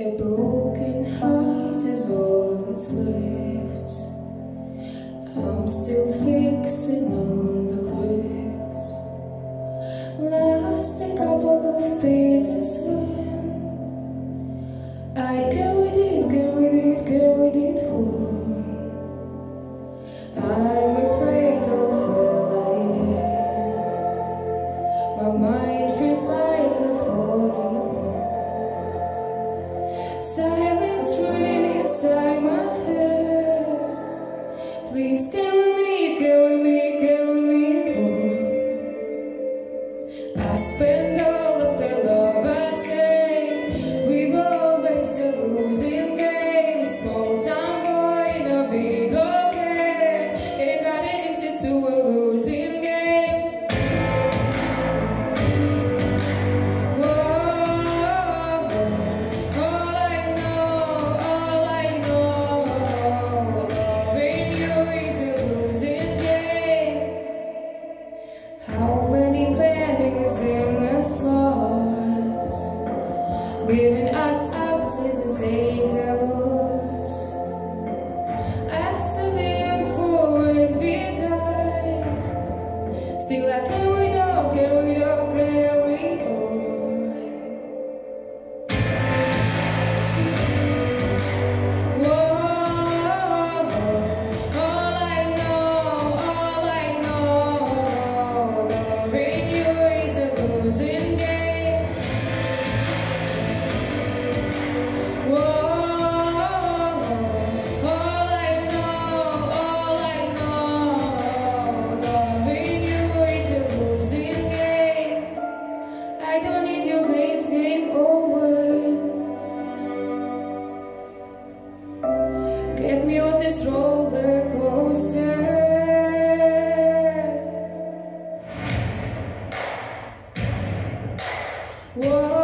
A broken heart is all that's left. I'm still fixing on the quicks Last a couple of pieces when I can spend Wearing us out is insane, God. As I am forward, being kind. Still, I can't wait, on, can't wait, on, can't wait. Whoa.